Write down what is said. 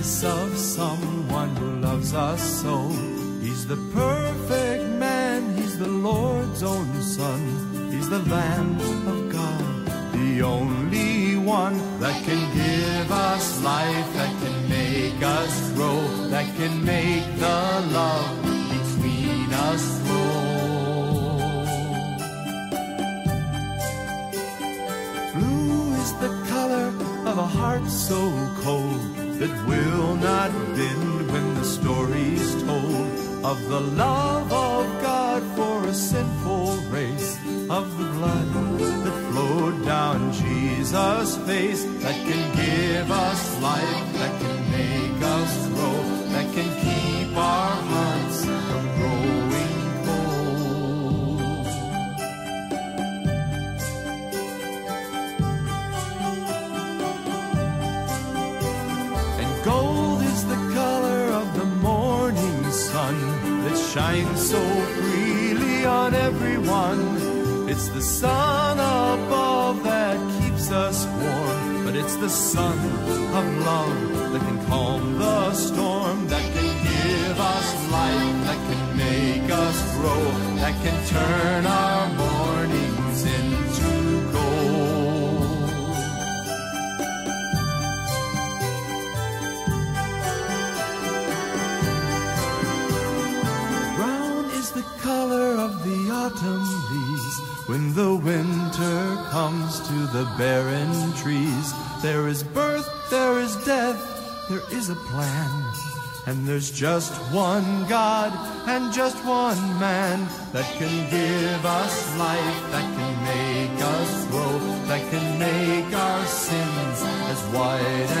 of someone who loves us so. He's the perfect man, he's the Lord's own son. He's the Lamb of God, the only one that can give us life, that can make us grow, that can make the love between us flow. Blue is the color of a heart so cold that will not bend when the story's told of the love of God for a sinful race, of the blood that flowed down Jesus' face, that can give us life, shines so freely on everyone. It's the sun above that keeps us warm, but it's the sun of love that can calm the storm, that can give us life, that can make us grow, that can turn When the winter comes to the barren trees, there is birth, there is death, there is a plan. And there's just one God and just one man that can give us life, that can make us grow, that can make our sins as white as.